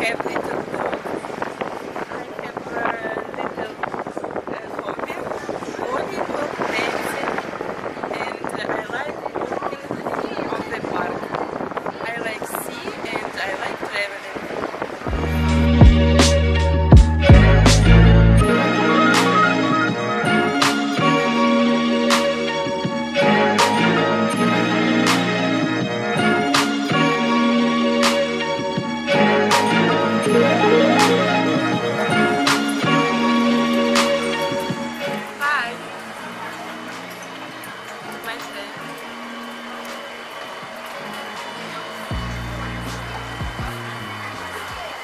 family.